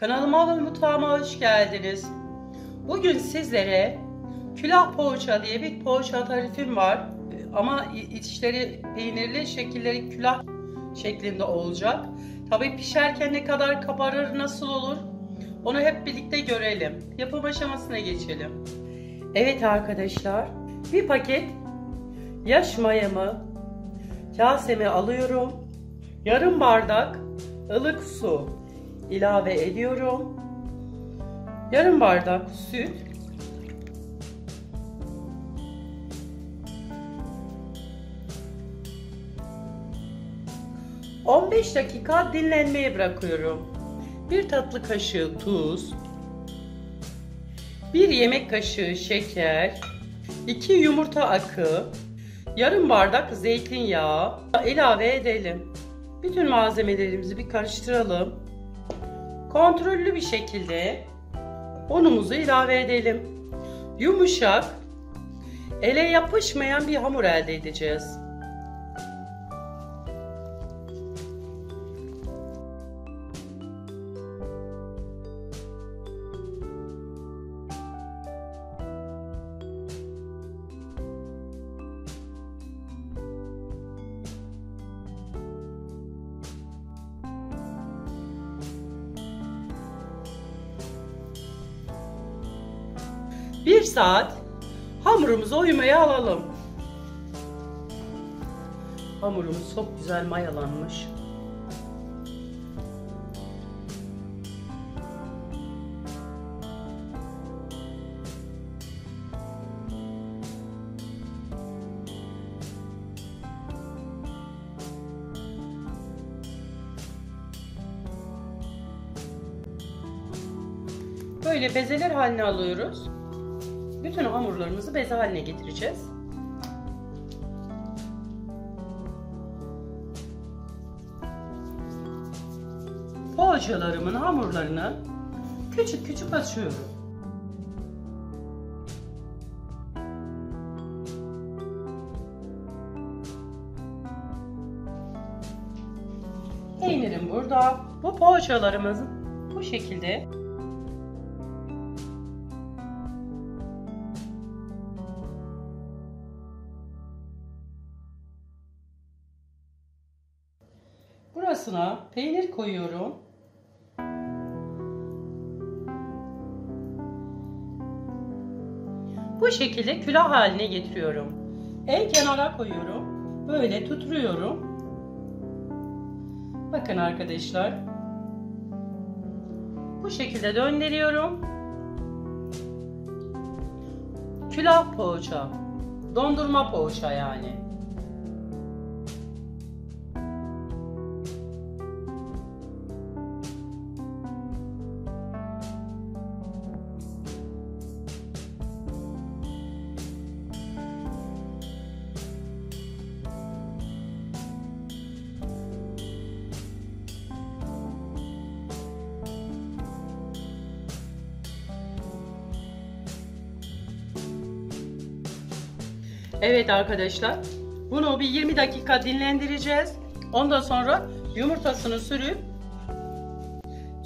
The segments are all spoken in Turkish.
Kanalıma ve mutfağıma hoş geldiniz. Bugün sizlere külah poğaça diye bir poğaça tarifim var. Ama içleri peynirli, şekilleri külah şeklinde olacak. Tabii pişerken ne kadar kabarır, nasıl olur onu hep birlikte görelim. Yapım aşamasına geçelim. Evet arkadaşlar, bir paket yaş mayamı kaseme alıyorum. Yarım bardak ılık su ilave ediyorum. Yarım bardak süt. ...15 dakika dinlenmeye bırakıyorum. Bir tatlı kaşığı tuz... ...bir yemek kaşığı şeker... ...2 yumurta akı... ...yarım bardak zeytinyağı... ...ilave edelim. Bütün malzemelerimizi bir karıştıralım. Kontrollü bir şekilde unumuzu ilave edelim. Yumuşak, ele yapışmayan bir hamur elde edeceğiz. Bir saat hamurumuzu oymaya alalım. Hamurumuz çok güzel mayalanmış. Böyle bezeler haline alıyoruz. Bütün hamurlarımızı beze haline getireceğiz. Poğaçalarımın hamurlarını küçük küçük açıyorum. Peynirim burada. Bu poğaçalarımızın bu şekilde Burasına peynir koyuyorum. Bu şekilde külah haline getiriyorum. En kenara koyuyorum. Böyle tutturuyorum. Bakın arkadaşlar. Bu şekilde döndürüyorum. Külah poğaça. Dondurma poğaça yani. Evet arkadaşlar. Bunu bir 20 dakika dinlendireceğiz. Ondan sonra yumurtasını sürüp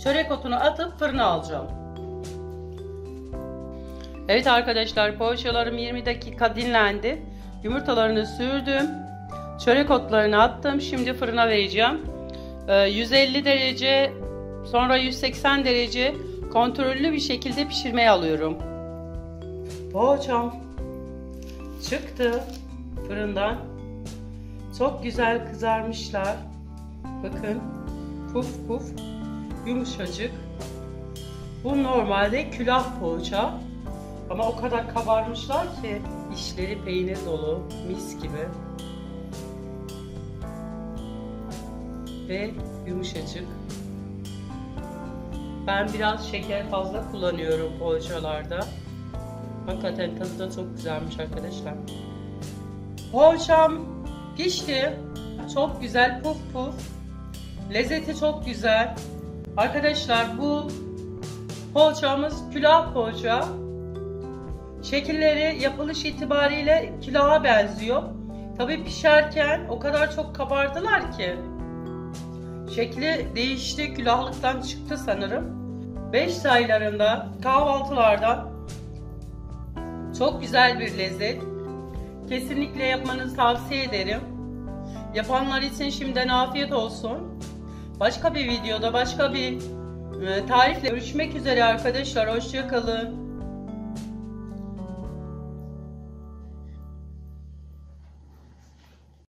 çörek otunu atıp fırına alacağım. Evet arkadaşlar poğaçalarım 20 dakika dinlendi. Yumurtalarını sürdüm. Çörek otlarını attım. Şimdi fırına vereceğim. 150 ee, derece sonra 180 derece kontrollü bir şekilde pişirmeye alıyorum. Poğaçam çıktı fırından. Çok güzel kızarmışlar. Bakın puf puf yumuşacık. Bu normalde külah poğaça. Ama o kadar kabarmışlar ki içleri peynir dolu, mis gibi. Ve yumuşacık. Ben biraz şeker fazla kullanıyorum poğaçalarda. Hakikaten tadı da çok güzelmiş arkadaşlar. Poğaçam pişti. Çok güzel puf puf. Lezzeti çok güzel. Arkadaşlar bu poğaçamız külah poğaça. Şekilleri yapılış itibariyle külaha benziyor. Tabi pişerken o kadar çok kabardılar ki. Şekli değişti, külahlıktan çıktı sanırım. 5 sayılarında kahvaltılarda çok güzel bir lezzet. Kesinlikle yapmanızı tavsiye ederim. Yapanlar için şimdiden afiyet olsun. Başka bir videoda başka bir e, tarifle görüşmek üzere arkadaşlar. Hoşçakalın.